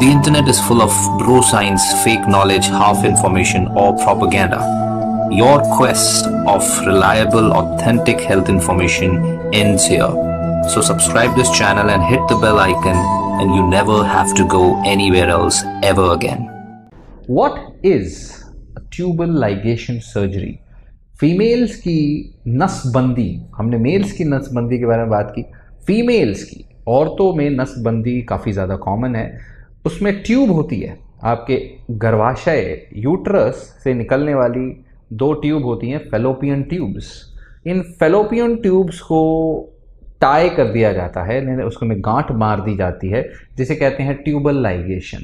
The internet is full of bro science, fake knowledge, half information, or propaganda. Your quest of reliable, authentic health information ends here. So, subscribe this channel and hit the bell icon, and you never have to go anywhere else ever again. What is a tubal ligation surgery? Females की नसबंदी हमने mails की नसबंदी के बारे में बात की फीमेल्स की औरतों में नसबंदी काफ़ी ज़्यादा कॉमन है उसमें ट्यूब होती है। आपके गर्भाशय, यूट्रस से निकलने वाली दो ट्यूब होती हैं, फेलोपियन ट्यूब्स। इन फेलोपियन ट्यूब्स को टाई कर दिया जाता है उसको में गांठ मार दी जाती है, जिसे कहते हैं ट्यूबल लाइगेशन।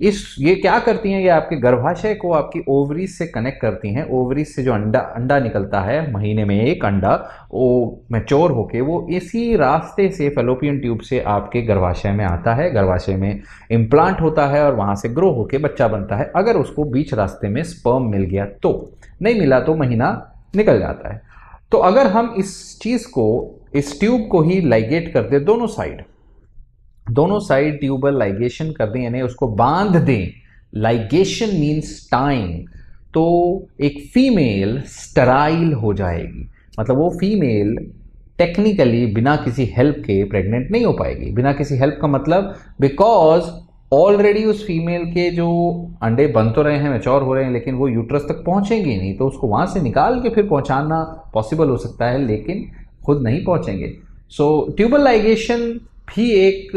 इस, ये क्या करती हैं? ये आपके गर्भाशय को आपकी ओवरीज से कनेक्ट करती हैं। ओवरीज से जो अंडा अंडा निकलता है, महीने में एक अंडा, वो मैच्योर होके वो इसी रास्ते से फेलोपियन ट्यूब से आपके गर्भाशय में आता है। गर्भाशय में इम्प्लांट होता है और वहाँ से ग्रो होके बच्चा बनता है। अगर उसको बीच रास्ते में स्पर्म मिल गया तो नहीं मिला तो महीना निकल जाता है। तो अगर हम इस चीज़ को इस ट्यूब को ही लाइगेट कर दे दोनों साइड दोनों साइड ट्यूबल लाइगेशन कर दें, यानी उसको बाँध दें। लाइगेशन मीन्स टाइम तो एक फीमेल स्टराइल हो जाएगी। मतलब वो फीमेल टेक्निकली बिना किसी हेल्प के प्रेग्नेंट नहीं हो पाएगी। बिना किसी हेल्प का मतलब बिकॉज़ ऑलरेडी उस फीमेल के जो अंडे बन तो रहे हैं मेच्योर हो रहे हैं, लेकिन वो यूट्रस तक पहुँचेंगे नहीं तो उसको वहाँ से निकाल के फिर पहुंचाना पॉसिबल हो सकता है, लेकिन खुद नहीं पहुँचेंगे। सो ट्यूबल लाइगेशन भी एक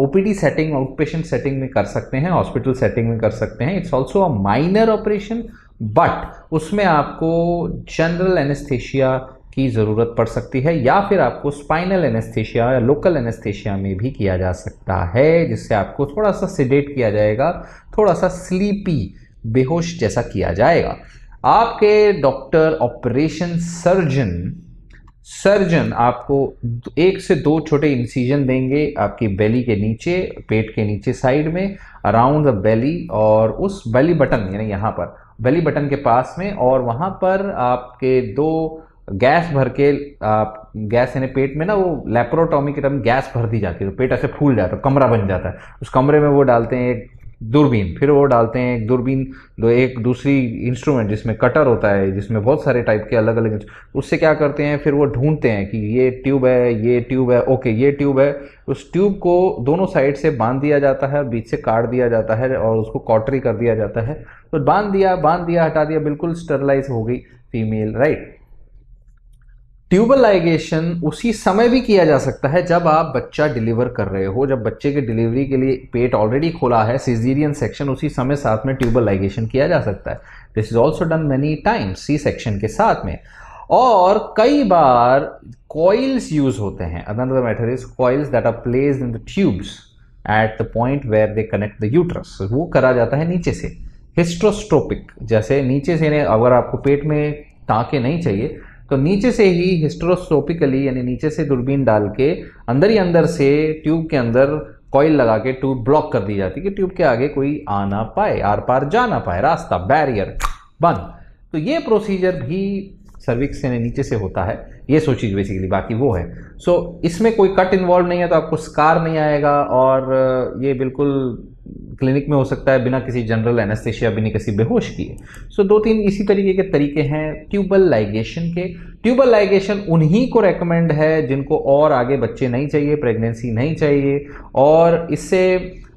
OPD setting out patient setting में कर सकते हैं हॉस्पिटल सेटिंग में कर सकते हैं। It's also a minor operation but उसमें आपको जनरल एनेस्थेशिया की ज़रूरत पड़ सकती है, या फिर आपको स्पाइनल एनेस्थेशिया या लोकल एनेस्थेशिया में भी किया जा सकता है, जिससे आपको थोड़ा सा सिडेट किया जाएगा थोड़ा सा स्लीपी बेहोश जैसा किया जाएगा। आपके डॉक्टर ऑपरेशन सर्जन सर्जन आपको एक से दो छोटे इंसीजन देंगे आपकी बेली के नीचे, पेट के नीचे साइड में अराउंड द बेली और उस बेली बटन यानी यहाँ पर बेली बटन के पास में और वहाँ पर आपके दो गैस भर के, आप गैस यानी पेट में ना वो लेप्रोटॉमी के टाइम गैस भर दी जाती है तो पेट ऐसे फूल जाता है कमरा बन जाता है। उस कमरे में वो डालते हैं एक दूरबीन। फिर वो डालते हैं एक दूरबीन, दो एक दूसरी इंस्ट्रूमेंट जिसमें कटर होता है, जिसमें बहुत सारे टाइप के अलग अलग उससे क्या करते हैं, फिर वो ढूंढते हैं कि ये ट्यूब है, ये ट्यूब है ओके ये ट्यूब है। उस ट्यूब को दोनों साइड से बाँध दिया जाता है, बीच से काट दिया जाता है और उसको कॉटरी कर दिया जाता है। तो बाँध दिया बाँध दिया, हटा दिया, बिल्कुल स्टरलाइज हो गई फीमेल राइट ट्यूबल लाइगेशन उसी समय भी किया जा सकता है जब आप बच्चा डिलीवर कर रहे हो, जब बच्चे के डिलीवरी के लिए पेट ऑलरेडी खोला है सीजीरियन सेक्शन उसी समय साथ में ट्यूबल लाइगेशन किया जा सकता है। This is also done many times C section के साथ में। और कई बार कॉइल्स यूज़ होते हैं। Another matter is coils that are place in the tubes at the point where they connect the uterus वो करा जाता है नीचे से हिस्ट्रोस्ट्रोपिक जैसे नीचे से अगर आपको पेट में टाँके नहीं चाहिए तो नीचे से ही हिस्ट्रोस्कोपिकली यानी नीचे से दूरबीन डाल के अंदर ही अंदर से ट्यूब के अंदर कॉइल लगा के ट्यूब ब्लॉक कर दी जाती है कि ट्यूब के आगे कोई आ ना पाए, आर पार जा ना पाए, रास्ता बैरियर बंद। तो ये प्रोसीजर भी सर्विक्स यानी नीचे से होता है ये सो चीज़ बेसिकली बाकी वो है। सो so, इसमें कोई कट इन्वॉल्व नहीं है तो आपको स्कार नहीं आएगा और ये बिल्कुल क्लिनिक में हो सकता है बिना किसी जनरल एनेस्थेशिया बिना किसी बेहोश किए। सो so, दो तीन इसी तरीके के तरीके हैं ट्यूबल लाइगेशन के। ट्यूबल लाइगेशन उन्हीं को रेकमेंड है जिनको और आगे बच्चे नहीं चाहिए प्रेगनेंसी नहीं चाहिए और इससे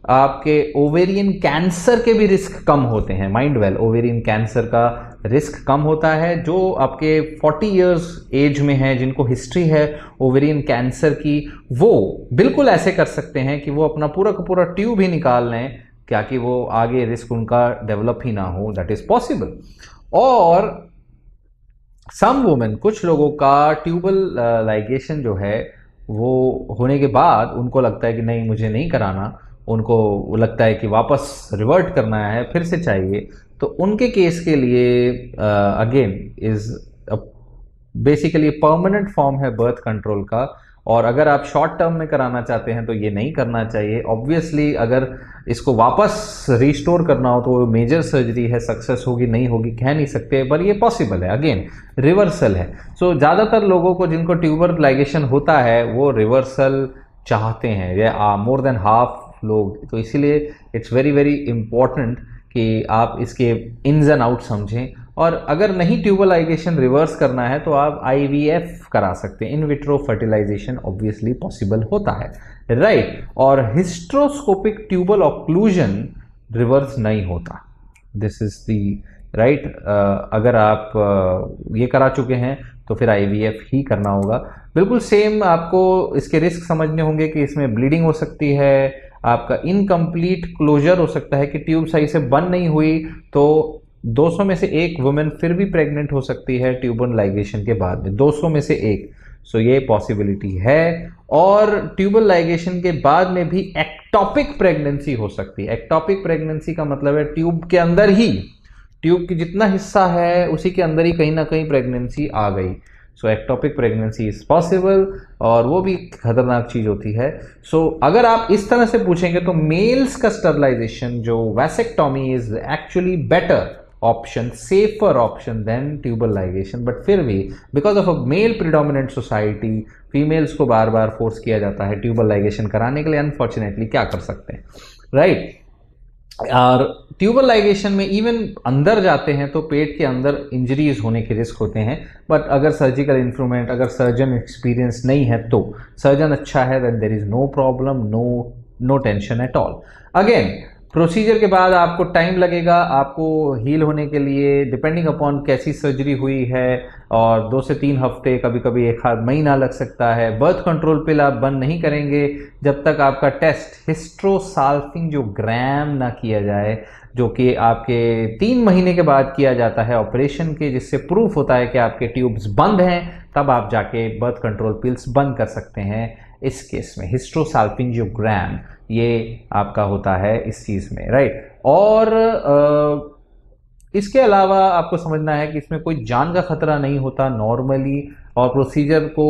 आपके ओवेरियन कैंसर के भी रिस्क कम होते हैं माइंड वेल ओवेरियन कैंसर का रिस्क कम होता है, जो आपके 40 इयर्स एज में है, जिनको हिस्ट्री है ओवेरियन कैंसर की, वो बिल्कुल ऐसे कर सकते हैं कि वो अपना पूरा का पूरा ट्यूब ही निकाल लें क्या कि वो आगे रिस्क उनका डेवलप ही ना हो दैट इज़ पॉसिबल और सम वुमेन कुछ लोगों का ट्यूबल लाइगेशन जो है, वो होने के बाद उनको लगता है कि नहीं, मुझे नहीं कराना उनको लगता है कि वापस रिवर्ट करना है फिर से चाहिए। तो उनके केस के लिए again is basically permanent form है बर्थ कंट्रोल का। और अगर आप शॉर्ट टर्म में कराना चाहते हैं तो ये नहीं करना चाहिए। ऑब्वियसली अगर इसको वापस रिस्टोर करना हो तो मेजर सर्जरी है सक्सेस होगी नहीं होगी कह नहीं सकते पर ये पॉसिबल है। अगेन रिवर्सल है। सो so, ज़्यादातर लोगों को जिनको ट्यूबर लाइगेशन होता है वो रिवर्सल चाहते हैं। ये मोर देन हाफ़ लोग। तो इसीलिए इट्स वेरी वेरी इंपॉर्टेंट कि आप इसके इन्स एंड आउट समझें। और अगर नहीं ट्यूबलाइजेशन रिवर्स करना है तो आप आईवीएफ करा सकते हैं। In vitro fertilization obviously possible होता है। Right right? और हिस्ट्रोस्कोपिक ट्यूबल ऑक्लूजन रिवर्स नहीं होता। This is the right? अगर आप ये करा चुके हैं तो फिर आईवीएफ ही करना होगा। बिल्कुल सेम आपको इसके रिस्क समझने होंगे कि इसमें ब्लीडिंग हो सकती है, आपका इनकम्प्लीट क्लोजर हो सकता है कि ट्यूब सही से बंद नहीं हुई तो 200 में से एक वुमेन फिर भी प्रेग्नेंट हो सकती है ट्यूबल लाइगेशन के बाद। में 200 में से एक। सो ये पॉसिबिलिटी है। और ट्यूबल लाइगेशन के बाद में भी एक्टॉपिक प्रेगनेंसी हो सकती है। एक्टॉपिक प्रेगनेंसी का मतलब है ट्यूब के अंदर ही। ट्यूब की जितना हिस्सा है उसी के अंदर ही कहीं ना कहीं प्रेगनेंसी आ गई। So ectopic pregnancy is possible और वो भी खतरनाक चीज़ होती है। सो so, अगर आप इस तरह से पूछेंगे तो मेल्स का स्टरलाइजेशन जो vasectomy is actually better option safer option than tubal ligation but फिर भी because of a male predominant society females को बार बार फोर्स किया जाता है ट्यूबल लाइगेशन कराने के लिए। अनफॉर्चुनेटली क्या कर सकते हैं? Right right? और ट्यूबल लाइगेशन में इवन अंदर जाते हैं तो पेट के अंदर इंजरीज होने के रिस्क होते हैं। बट अगर सर्जिकल इंस्ट्रूमेंट अगर सर्जन एक्सपीरियंस नहीं है तो सर्जन अच्छा है then there is no problem no no tension at all again procedure के बाद आपको टाइम लगेगा, आपको हील होने के लिए डिपेंडिंग अपॉन कैसी सर्जरी हुई है, और दो से तीन हफ़्ते कभी कभी एक आध महीना लग सकता है। बर्थ कंट्रोल पिल आप बंद नहीं करेंगे, जब तक आपका टेस्ट हिस्ट्रोसाल्फिंग जो ग्राम ना किया जाए, जो कि आपके तीन महीने के बाद किया जाता है ऑपरेशन के, जिससे प्रूफ होता है कि आपके ट्यूब्स बंद हैं, तब आप जाके बर्थ कंट्रोल पिल्स बंद कर सकते हैं। इस केस में, हिस्ट्रोसाल्पिंजियोग्राम, ये आपका होता है इस चीज़ में राइट और इसके अलावा आपको समझना है कि इसमें कोई जान का खतरा नहीं होता नॉर्मली और प्रोसीजर को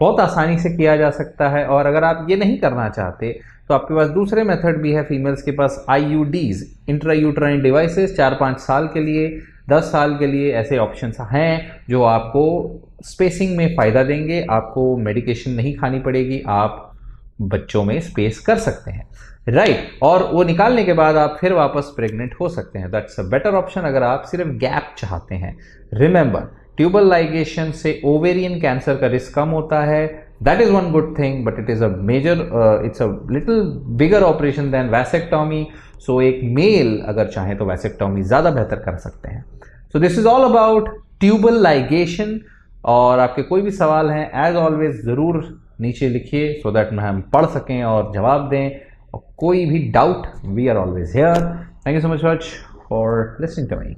बहुत आसानी से किया जा सकता है और अगर आप ये नहीं करना चाहते तो आपके पास दूसरे मेथड भी है फीमेल्स के पास I U Ds intra uterine devices चार पाँच साल के लिए दस साल के लिए ऐसे ऑप्शन हैं जो आपको स्पेसिंग में फ़ायदा देंगे, आपको मेडिकेशन नहीं खानी पड़ेगी, आप बच्चों में स्पेस कर सकते हैं। Right right. और वो निकालने के बाद आप फिर वापस प्रेग्नेंट हो सकते हैं। दैट्स अ बेटर ऑप्शन अगर आप सिर्फ़ गैप चाहते हैं। रिमेंबर ट्यूबल लाइगेशन से ओवेरियन कैंसर का रिस्क कम होता है। That is one good thing but it is a major it's a little bigger operation than vasectomy so एक मेल अगर चाहे तो वैसेक्टॉमी ज़्यादा बेहतर कर सकते हैं। So this is all about tubal ligation और आपके कोई भी सवाल हैं एज ऑलवेज ज़रूर नीचे लिखिए सो दैट मैं हम पढ़ सकें और जवाब दें। और कोई भी doubt we are always here thank you so much much for listening to me